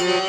Yes.